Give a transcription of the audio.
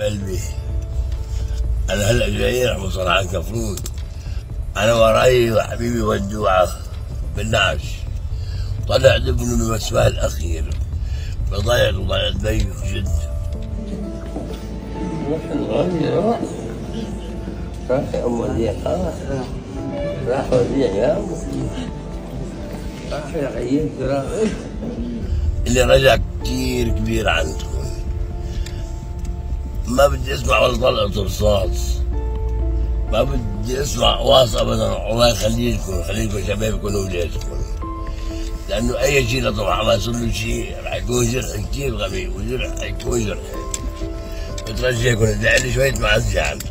قلبي أنا هلا جاي راح اوصل على الكفرود أنا وراي وحبيبي ودوعه بالنعش. طلع ابنه من الأخير. فضيعت وضيعت بي جد. راح وديع راح وديع يا راح اللي رجع كتير كبير عندكم ما بدي أسمع ولا طلقة رصاص ما بدي أسمع واص ابدا. الله يخلي لكم يخلي لكم شبابكم واولادكم لأنه أي شيء لطبعا ما يصير له شيء رح يكون جرح كثير غبي وجرح حيكون جرح. بترجيكم ادعي لي شوية معزة عندكم